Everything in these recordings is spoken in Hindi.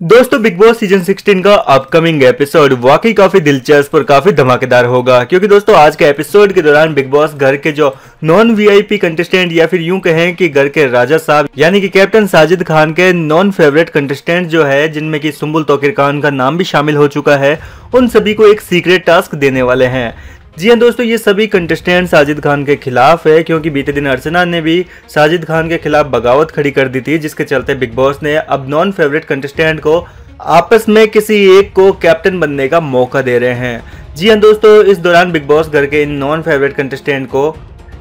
दोस्तों बिग बॉस सीज़न 16 का अपकमिंग एपिसोड वाकई काफ़ी दिलचस्प और काफ़ी धमाकेदार होगा, क्योंकि दोस्तों, आज के एपिसोड के दौरान बिग बॉस घर के जो नॉन वीआईपी कंटेस्टेंट या फिर यूँ कहें कि घर के राजा साहब, यानी कि कैप्टन साजिद खान के नॉन फेवरेट कंटेस्टेंट जो है, जिनमें की सुम्बुल तोकिर खान का नाम भी शामिल हो चुका है, उन सभी को एक सीक्रेट टास्क देने वाले हैं। जी हाँ दोस्तों, ये सभी कंटेस्टेंट साजिद खान के खिलाफ है, क्योंकि बीते दिन अर्चना ने भी साजिद खान के खिलाफ बगावत खड़ी कर दी थी, जिसके चलते बिग बॉस ने अब नॉन फेवरेट कंटेस्टेंट को आपस में किसी एक को कैप्टन बनने का मौका दे रहे हैं। जी हाँ दोस्तों, इस दौरान बिग बॉस घर के इन नॉन फेवरेट कंटेस्टेंट को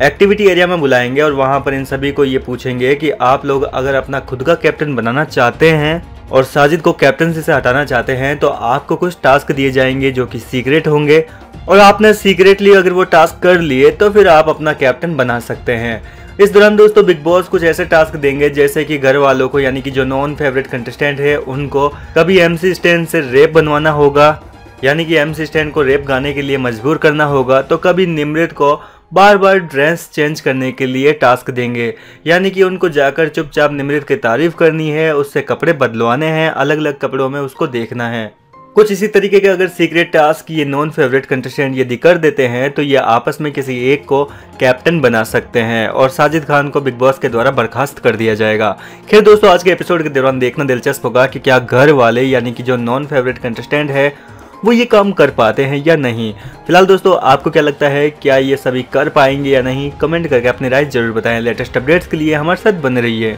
एक्टिविटी एरिया में बुलाएँगे और वहाँ पर इन सभी को ये पूछेंगे कि आप लोग अगर अपना खुद का कैप्टन बनाना चाहते हैं और साजिद को कैप्टनसी से हटाना चाहते हैं तो आपको कुछ टास्क दिए जाएँगे जो कि सीक्रेट होंगे और आपने सीक्रेटली अगर वो टास्क कर लिए तो फिर आप अपना कैप्टन बना सकते हैं। इस दौरान दोस्तों बिग बॉस कुछ ऐसे टास्क देंगे, जैसे कि घर वालों को, यानी कि जो नॉन फेवरेट कंटेस्टेंट है, उनको कभी एमसी स्टैंड से रेप बनवाना होगा, यानी कि एमसी स्टैंड को रेप गाने के लिए मजबूर करना होगा तो कभी निमृत को बार बार ड्रेस चेंज करने के लिए टास्क देंगे। यानी कि उनको जाकर चुपचाप निमृत की तारीफ़ करनी है, उससे कपड़े बदलवाने हैं अलग अलग कपड़ों में उसको देखना है। कुछ इसी तरीके के अगर सीक्रेट टास्क ये नॉन फेवरेट कंटेस्टेंट यदि कर देते हैं तो ये आपस में किसी एक को कैप्टन बना सकते हैं और साजिद खान को बिग बॉस के द्वारा बर्खास्त कर दिया जाएगा। खैर दोस्तों, आज के एपिसोड के दौरान देखना दिलचस्प होगा कि क्या घर वाले यानी कि जो नॉन फेवरेट कंटेस्टेंट है, वो ये काम कर पाते हैं या नहीं। फ़िलहाल दोस्तों, आपको क्या लगता है, क्या ये सभी कर पाएँगे या नहीं? कमेंट करके अपनी राय ज़रूर बताएँ। लेटेस्ट अपडेट्स के लिए हमारे साथ बने रहिए।